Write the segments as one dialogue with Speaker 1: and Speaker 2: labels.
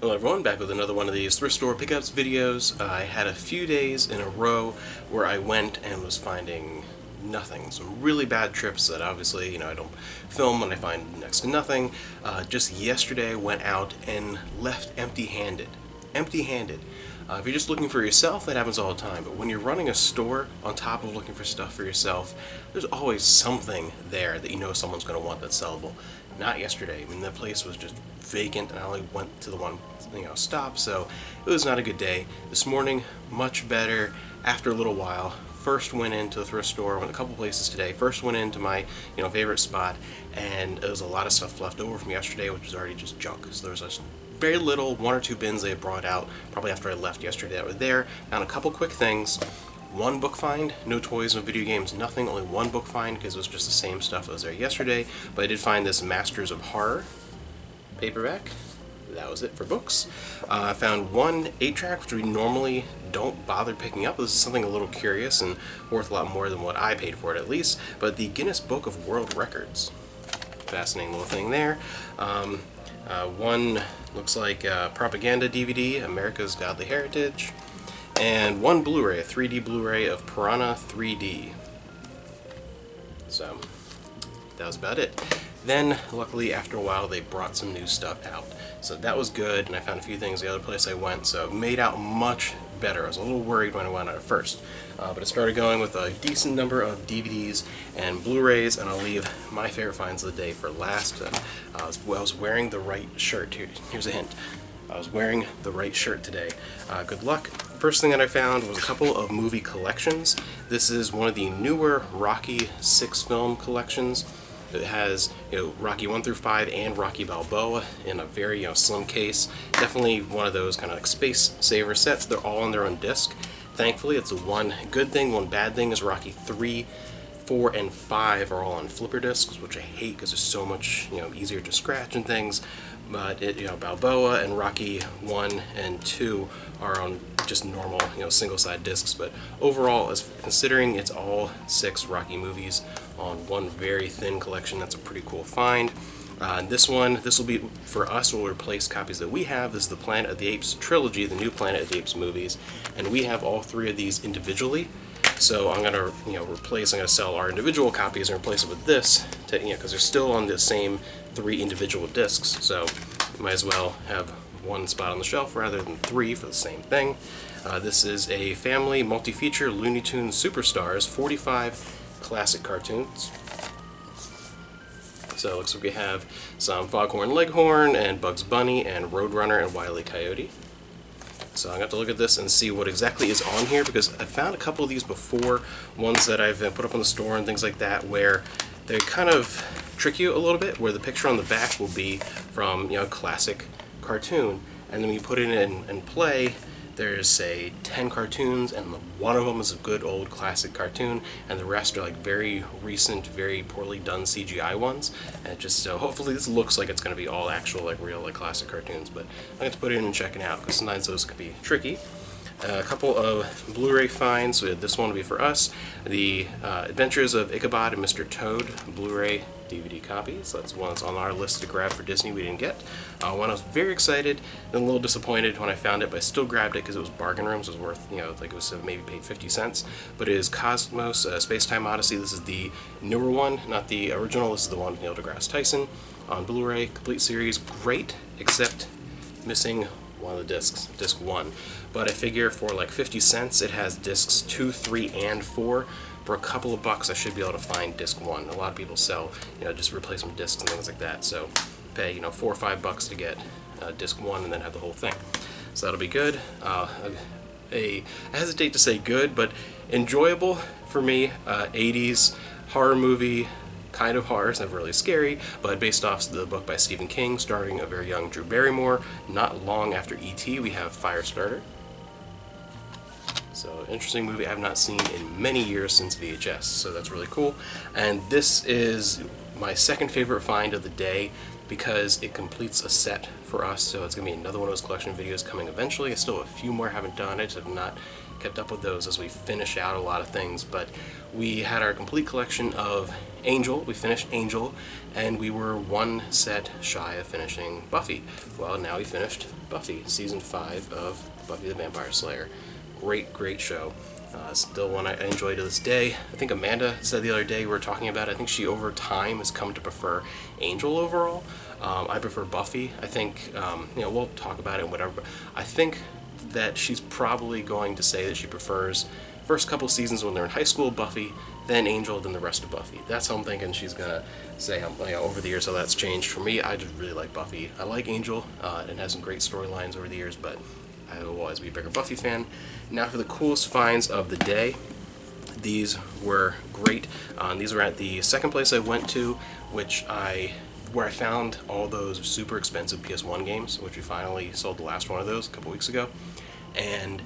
Speaker 1: Hello everyone, back with another one of these thrift store pickups videos. Uh, I had a few days in a row where I went and was finding nothing. Some really bad trips that obviously, you know, I don't film when I find next to nothing. Uh, just yesterday went out and left empty-handed. Empty-handed. Uh, if you're just looking for yourself, that happens all the time. But when you're running a store, on top of looking for stuff for yourself, there's always something there that you know someone's going to want that's sellable. Not yesterday. I mean, the place was just vacant, and I only went to the one you know stop, so it was not a good day. This morning, much better. After a little while, first went into the thrift store, went a couple places today. First went into my you know favorite spot, and there was a lot of stuff left over from yesterday, which was already just junk. So there was just very little, one or two bins they had brought out probably after I left yesterday that were there. Found a couple quick things one book find, no toys, no video games, nothing, only one book find because it was just the same stuff that was there yesterday. But I did find this Masters of Horror paperback. That was it for books. Uh, I found one 8-track, which we normally don't bother picking up. This is something a little curious and worth a lot more than what I paid for it at least. But the Guinness Book of World Records. Fascinating little thing there. Um, uh, one looks like propaganda DVD, America's Godly Heritage and one Blu-ray, a 3D Blu-ray of Piranha 3D. So, that was about it. Then, luckily, after a while, they brought some new stuff out. So that was good, and I found a few things the other place I went, so made out much better. I was a little worried when I went out at first. Uh, but it started going with a decent number of DVDs and Blu-rays, and I'll leave my favorite finds of the day for last. Uh, I, was, wearing the right shirt. Here, here's a hint. I was wearing the right shirt today. Uh, good luck. First thing that I found was a couple of movie collections. This is one of the newer Rocky 6 film collections. It has you know Rocky 1 through 5 and Rocky Balboa in a very you know slim case. Definitely one of those kind of like space saver sets. They're all on their own disc. Thankfully, it's one good thing. One bad thing is Rocky 3 4 and 5 are all on flipper discs, which I hate because it's so much you know easier to scratch and things. But it, you know Balboa and Rocky 1 and 2 are on just normal you know single side discs. But overall, as considering it's all six Rocky movies on one very thin collection, that's a pretty cool find. Uh, this one, this will be, for us, will replace copies that we have. This is the Planet of the Apes trilogy, the new Planet of the Apes movies. And we have all three of these individually. So I'm going to, you know, replace, I'm to sell our individual copies and replace it with this, to, you know, because they're still on the same three individual discs. So you might as well have one spot on the shelf rather than three for the same thing. Uh, this is a family multi-feature Looney Tunes Superstars 45 classic cartoons. So it looks like we have some Foghorn Leghorn and Bugs Bunny and Roadrunner and Wile E. Coyote. So I'm going to have to look at this and see what exactly is on here because I found a couple of these before, ones that I've put up on the store and things like that, where they kind of trick you a little bit, where the picture on the back will be from, you know, a classic cartoon. And then when you put it in and play, there's say 10 cartoons and one of them is a good old classic cartoon and the rest are like very recent very poorly done CGI ones and just so hopefully this looks like it's going to be all actual like real like classic cartoons but I'm going to put it in and check it out because sometimes those could be tricky a couple of Blu-ray finds. This one will be for us. The uh, Adventures of Ichabod and Mr. Toad Blu-ray DVD copies. That's one that's on our list to grab for Disney we didn't get. Uh, one I was very excited, and a little disappointed when I found it, but I still grabbed it because it was bargain rooms. It was worth, you know, like it was maybe paid 50 cents. But it is Cosmos uh, Space-Time Odyssey. This is the newer one, not the original. This is the one with Neil deGrasse Tyson on Blu-ray. Complete series. Great, except missing one of the discs, disc one. But I figure for like 50 cents, it has discs two, three, and four. For a couple of bucks, I should be able to find disc one. A lot of people sell, you know, just replacement discs and things like that. So pay, you know, four or five bucks to get uh, disc one and then have the whole thing. So that'll be good. Uh, hesitate to say good, but enjoyable for me. Uh, 80s horror movie, kind of horror, it's never really scary, but based off the book by Stephen King, starring a very young Drew Barrymore. Not long after E.T., we have Firestarter. So, interesting movie I have not seen in many years since VHS, so that's really cool. And this is my second favorite find of the day because it completes a set for us, so it's going to be another one of those collection videos coming eventually. I still have a few more I haven't done, it, I just have not kept up with those as we finish out a lot of things, but we had our complete collection of Angel. We finished Angel, and we were one set shy of finishing Buffy. Well, now we finished Buffy, season five of Buffy the Vampire Slayer. Great, great show. Uh, still one I enjoy to this day. I think Amanda said the other day we were talking about. It, I think she over time has come to prefer Angel overall. Um, I prefer Buffy. I think um, you know we'll talk about it and whatever. But I think that she's probably going to say that she prefers first couple seasons when they're in high school Buffy, then Angel, then the rest of Buffy. That's how I'm thinking she's gonna say. Um, you know, over the years how that's changed. For me, I just really like Buffy. I like Angel. Uh, and has some great storylines over the years, but I will always be a bigger Buffy fan. Now for the coolest finds of the day. These were great. Um, these were at the second place I went to, which I where I found all those super expensive PS1 games, which we finally sold the last one of those a couple weeks ago. And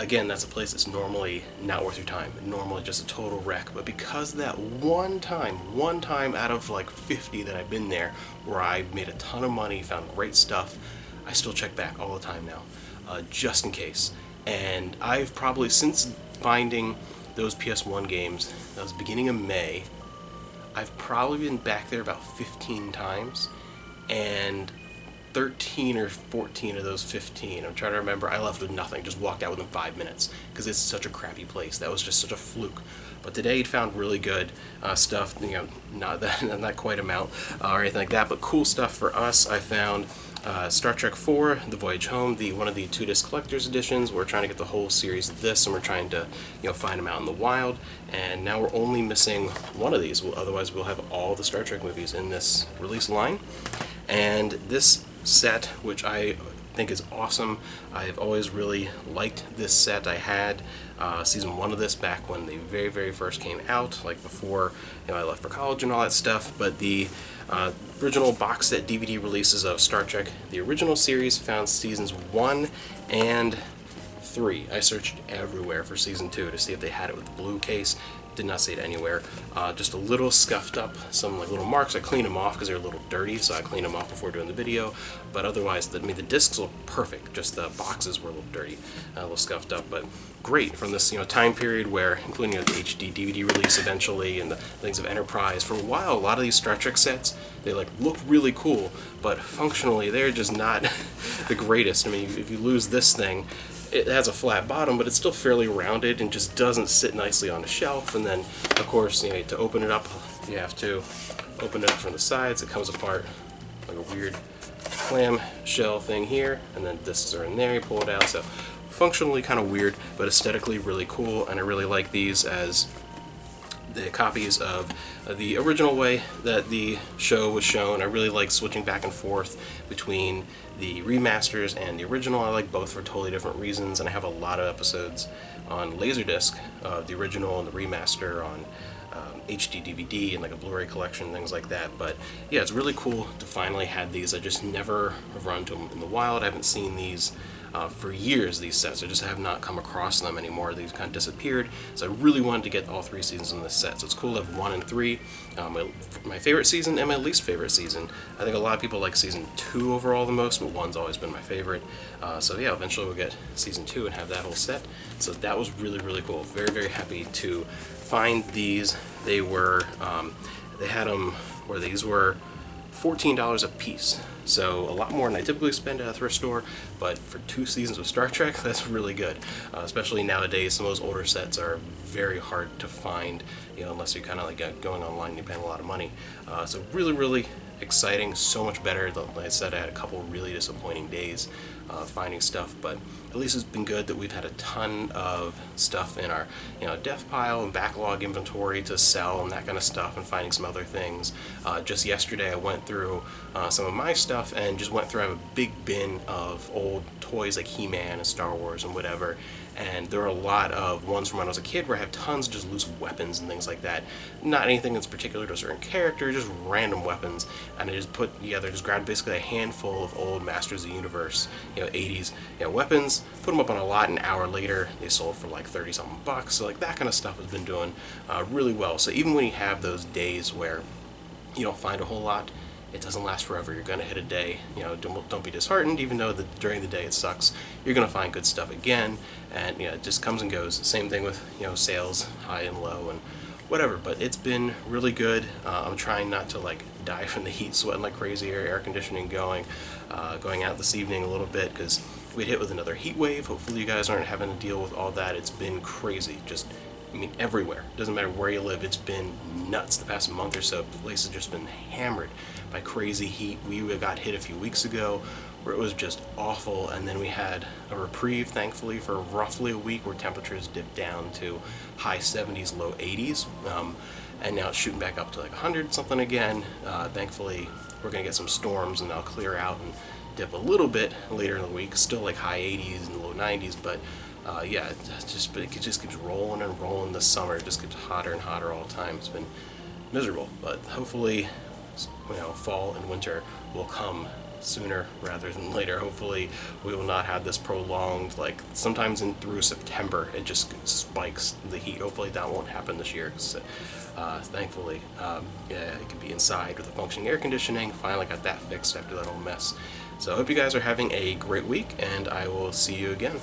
Speaker 1: again, that's a place that's normally not worth your time, normally just a total wreck. But because that one time, one time out of like 50 that I've been there, where I made a ton of money, found great stuff, I still check back all the time now, uh, just in case. And I've probably, since finding those PS1 games, that was beginning of May, I've probably been back there about 15 times, and 13 or 14 of those 15, I'm trying to remember, I left with nothing, just walked out within five minutes, because it's such a crappy place. That was just such a fluke. But today he found really good uh, stuff, you know, not that, not quite amount uh, or anything like that, but cool stuff for us. I found uh, Star Trek 4, The Voyage Home, the one of the two disc collector's editions. We're trying to get the whole series of this, and we're trying to you know find them out in the wild. And now we're only missing one of these. We'll, otherwise, we'll have all the Star Trek movies in this release line. And this set, which I think is awesome. I've always really liked this set. I had uh, season one of this back when they very, very first came out, like before you know I left for college and all that stuff. But the uh, original box set DVD releases of Star Trek, the original series, found seasons one and three. I searched everywhere for season two to see if they had it with the blue case did not see it anywhere. Uh, just a little scuffed up, some like little marks. I cleaned them off because they're a little dirty, so I cleaned them off before doing the video. But otherwise, the, I mean, the discs look perfect. Just the boxes were a little dirty, a little scuffed up, but great from this you know time period where, including you know, the HD DVD release eventually and the things of Enterprise. For a while, a lot of these Star Trek sets they like look really cool, but functionally they're just not the greatest. I mean, if you lose this thing, it has a flat bottom, but it's still fairly rounded and just doesn't sit nicely on a shelf. And then, of course, you know, to open it up, you have to open it up from the sides. It comes apart like a weird clam shell thing here, and then discs are in there. You pull it out. So functionally kind of weird, but aesthetically really cool. And I really like these as the copies of the original way that the show was shown. I really like switching back and forth between the remasters and the original. I like both for totally different reasons, and I have a lot of episodes on Laserdisc, uh, the original and the remaster on um, HD DVD and like a Blu-ray collection, things like that. But yeah, it's really cool to finally have these. I just never have run to them in the wild. I haven't seen these uh, for years, these sets. I just have not come across them anymore. These kind of disappeared. So I really wanted to get all three seasons in this set. So it's cool to have one and three. Um, my, my, favorite season and my least favorite season. I think a lot of people like season two overall the most, but one's always been my favorite. Uh, so yeah, eventually we'll get season two and have that whole set. So that was really, really cool. Very, very happy to find these. They were, um, they had them where these were $14 a piece. So a lot more than I typically spend at a thrift store, but for two seasons of Star Trek, that's really good. Uh, especially nowadays, some of those older sets are very hard to find, you know, unless you're kind of like going online and you pay a lot of money. Uh, so really, really exciting, so much better. Like I said, I had a couple really disappointing days uh, finding stuff, but at least it's been good that we've had a ton of stuff in our you know death pile and backlog inventory to sell and that kind of stuff and finding some other things. Uh, just yesterday I went through uh, some of my stuff and just went through, I have a big bin of old toys like He-Man and Star Wars and whatever and there are a lot of ones from when I was a kid where I have tons of just loose weapons and things like that. Not anything that's particular to a certain character, just random weapons, and I just put together, just grabbed basically a handful of old Masters of the Universe, you know, 80s you know, weapons, put them up on a lot, an hour later they sold for like 30 something bucks, so like that kind of stuff has been doing uh, really well. So even when you have those days where you don't find a whole lot, it doesn't last forever. You're going to hit a day. You know, don't, don't be disheartened, even though the, during the day it sucks. You're going to find good stuff again, and you know, it just comes and goes. Same thing with you know sales, high and low, and whatever. But it's been really good. Uh, I'm trying not to like die from the heat, sweating like crazy, air, air conditioning going, uh, going out this evening a little bit because we'd hit with another heat wave. Hopefully you guys aren't having to deal with all that. It's been crazy. Just I mean, everywhere. Doesn't matter where you live, it's been nuts the past month or so. The place has just been hammered by crazy heat. We got hit a few weeks ago where it was just awful, and then we had a reprieve, thankfully, for roughly a week where temperatures dipped down to high 70s, low 80s, um, and now it's shooting back up to like 100 something again. Uh, thankfully, we're going to get some storms, and they'll clear out and dip a little bit later in the week. Still like high 80s and low 90s, but uh, yeah, it just it just keeps rolling and rolling this summer. It just gets hotter and hotter all the time. It's been miserable, but hopefully, you know, fall and winter will come sooner rather than later. Hopefully, we will not have this prolonged, like sometimes in through September, it just spikes the heat. Hopefully, that won't happen this year. Uh, thankfully, um, yeah, it can be inside with the functioning air conditioning. Finally got that fixed after that whole mess. So I hope you guys are having a great week, and I will see you again.